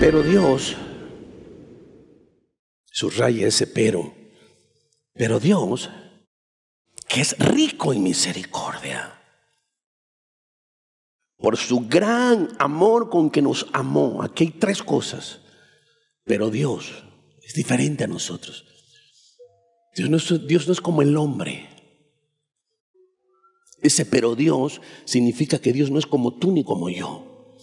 Pero Dios, subraya ese pero, pero Dios, que es rico en misericordia, por su gran amor con que nos amó, aquí hay tres cosas, pero Dios es diferente a nosotros. Dios Dios no es como el hombre. Ese pero Dios significa que Dios no es como tú ni como yo.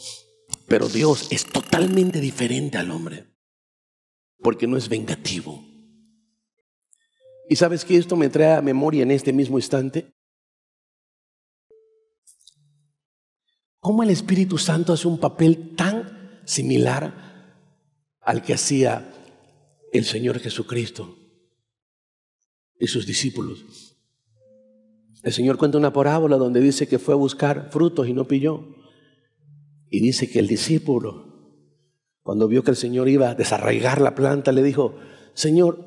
Pero Dios es totalmente diferente al hombre, porque no es vengativo. ¿Y sabes que esto me trae a memoria en este mismo instante? ¿Cómo el Espíritu Santo hace un papel tan similar al que hacía el Señor Jesucristo y sus discípulos? El Señor cuenta una parábola donde dice que fue a buscar frutos y no pilló. Y dice que el discípulo, cuando vio que el Señor iba a desarraigar la planta, le dijo, Señor,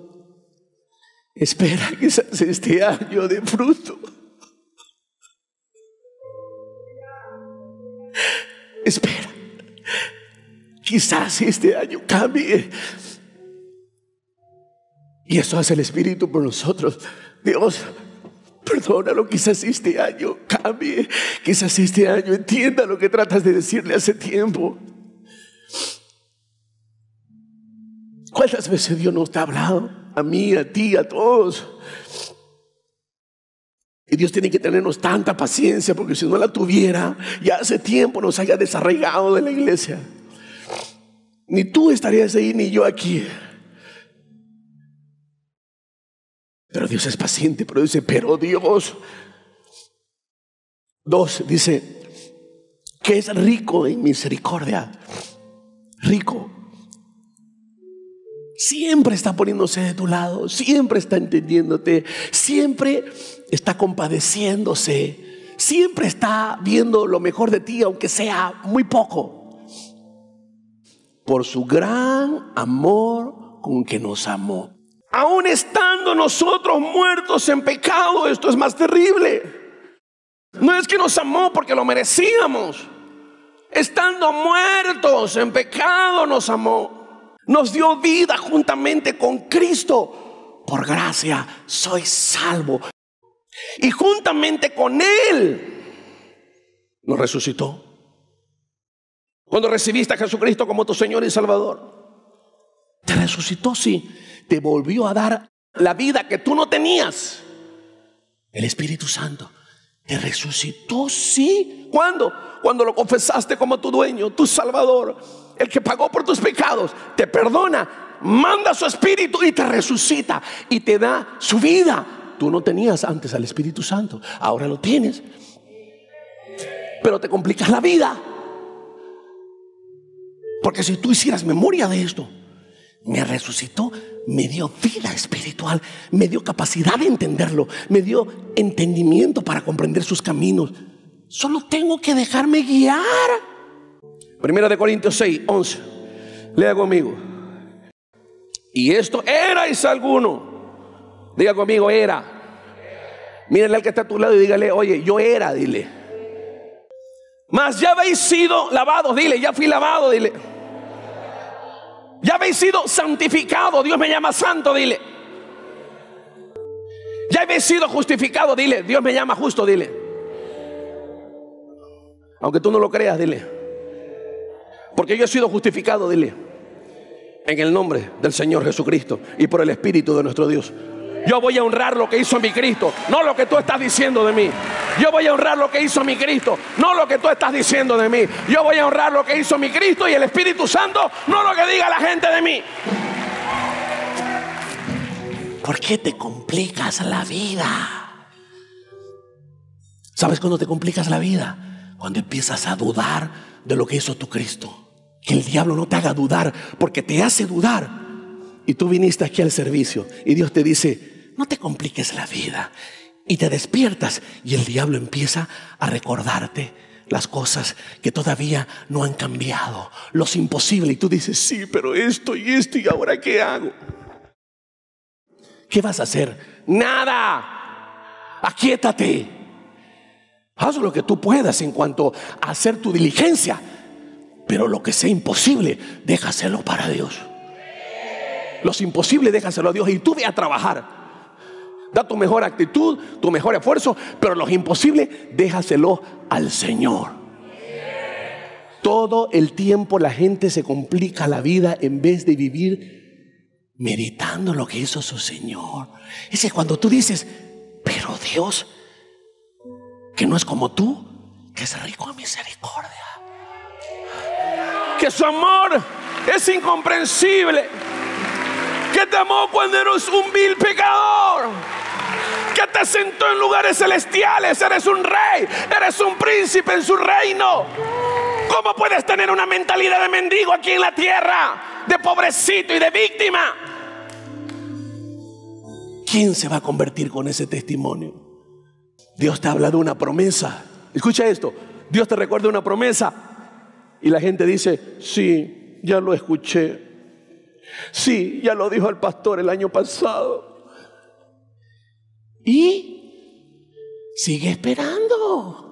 espera quizás este año de fruto. Espera, quizás este año cambie. Y eso hace el Espíritu por nosotros. Dios, Perdónalo, quizás este año cambie, quizás este año entienda lo que tratas de decirle hace tiempo. ¿Cuántas veces Dios nos ha hablado? A mí, a ti, a todos. Y Dios tiene que tenernos tanta paciencia porque si no la tuviera, ya hace tiempo nos haya desarraigado de la iglesia. Ni tú estarías ahí, ni yo aquí. Pero Dios es paciente, pero dice, pero Dios. Dos, dice, que es rico en misericordia. Rico. Siempre está poniéndose de tu lado, siempre está entendiéndote, siempre está compadeciéndose, siempre está viendo lo mejor de ti, aunque sea muy poco. Por su gran amor con que nos amó aún estando nosotros muertos en pecado, esto es más terrible. No es que nos amó porque lo merecíamos. Estando muertos en pecado nos amó. Nos dio vida juntamente con Cristo. Por gracia soy salvo. Y juntamente con Él nos resucitó. Cuando recibiste a Jesucristo como tu Señor y Salvador. Te resucitó, sí te volvió a dar la vida que tú no tenías. El Espíritu Santo te resucitó, sí. ¿Cuándo? Cuando lo confesaste como tu dueño, tu Salvador, el que pagó por tus pecados, te perdona, manda su Espíritu y te resucita y te da su vida. Tú no tenías antes al Espíritu Santo, ahora lo tienes. Pero te complicas la vida. Porque si tú hicieras memoria de esto, me resucitó, me dio vida espiritual, me dio capacidad de entenderlo, me dio entendimiento para comprender sus caminos. Solo tengo que dejarme guiar. Primera de Corintios 6, 11. Lea conmigo. Y esto erais alguno. Diga conmigo, era. Mírenle al que está a tu lado y dígale, oye, yo era, dile. Mas ya habéis sido lavados, dile, ya fui lavado, dile. Ya habéis sido santificado. Dios me llama santo, dile. Ya habéis sido justificado, dile. Dios me llama justo, dile. Aunque tú no lo creas, dile. Porque yo he sido justificado, dile. En el nombre del Señor Jesucristo y por el Espíritu de nuestro Dios. Yo voy a honrar lo que hizo mi Cristo, no lo que tú estás diciendo de mí. Yo voy a honrar lo que hizo mi Cristo, no lo que tú estás diciendo de mí. Yo voy a honrar lo que hizo mi Cristo y el Espíritu Santo, no lo que diga la gente de mí. ¿Por qué te complicas la vida? ¿Sabes cuándo te complicas la vida? Cuando empiezas a dudar de lo que hizo tu Cristo. Que el diablo no te haga dudar, porque te hace dudar. Y tú viniste aquí al servicio y Dios te dice, no te compliques la vida. Y te despiertas y el diablo empieza a recordarte las cosas que todavía no han cambiado, los imposibles. Y tú dices, sí, pero esto y esto y ahora qué hago. ¿Qué vas a hacer? Nada. Aquíétate. Haz lo que tú puedas en cuanto a hacer tu diligencia. Pero lo que sea imposible, déjaselo para Dios. Los imposibles, déjaselo a Dios. Y tú ve a trabajar. Da tu mejor actitud, tu mejor esfuerzo. Pero los imposibles, déjaselo al Señor. Todo el tiempo la gente se complica la vida en vez de vivir meditando lo que hizo su Señor. Ese cuando tú dices, pero Dios, que no es como tú, que es rico en misericordia. Que su amor es incomprensible. Que te amó cuando eres un vil pecador. Que te sentó en lugares celestiales. Eres un rey. Eres un príncipe en su reino. ¿Cómo puedes tener una mentalidad de mendigo aquí en la tierra? De pobrecito y de víctima. ¿Quién se va a convertir con ese testimonio? Dios te habla de una promesa. Escucha esto. Dios te recuerda una promesa. Y la gente dice, sí, ya lo escuché. Sí, ya lo dijo el pastor el año pasado. Y sigue esperando.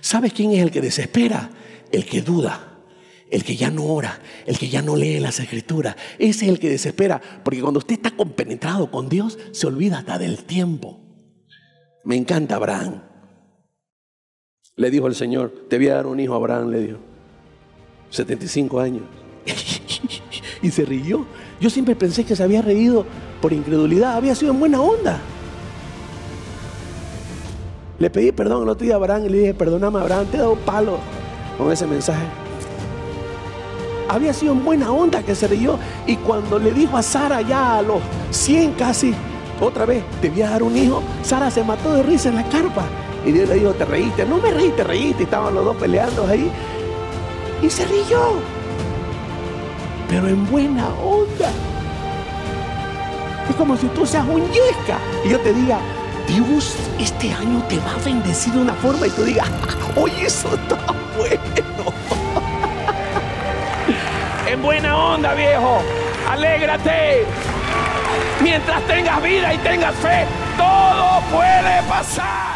¿Sabes quién es el que desespera? El que duda el que ya no ora, el que ya no lee las escrituras. Ese es el que desespera, porque cuando usted está compenetrado con Dios, se olvida hasta del tiempo. Me encanta Abraham. Le dijo el Señor, te voy a dar un hijo a Abraham, le dijo. 75 años. Y se rió. Yo siempre pensé que se había reído por incredulidad, había sido en buena onda. Le pedí perdón el otro día a Abraham y le dije, perdóname Abraham, te he dado palo con ese mensaje había sido en buena onda que se rió. Y cuando le dijo a Sara ya a los 100 casi, otra vez, te voy a dar un hijo, Sara se mató de risa en la carpa. Y Dios le dijo, te reíste. No me reí, te reíste. Estaban los dos peleando ahí. Y se rió. Pero en buena onda. Es como si tú seas un yesca. Y yo te diga, Dios este año te va a bendecir de una forma. Y tú digas, oye, eso está bueno en buena onda, viejo. Alégrate. Mientras tengas vida y tengas fe, todo puede pasar.